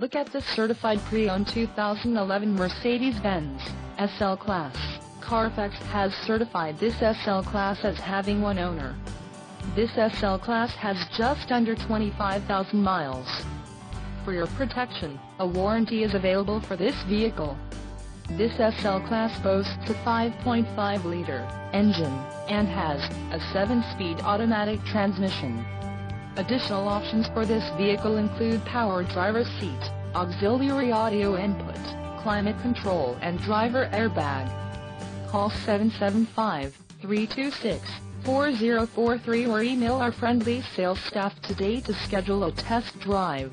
Look at this certified pre-owned 2011 Mercedes-Benz SL Class. Carfax has certified this SL Class as having one owner. This SL Class has just under 25,000 miles. For your protection, a warranty is available for this vehicle. This SL Class boasts a 5.5-liter engine and has a 7-speed automatic transmission. Additional options for this vehicle include power driver seat, auxiliary audio input, climate control and driver airbag. Call 775-326-4043 or email our friendly sales staff today to schedule a test drive.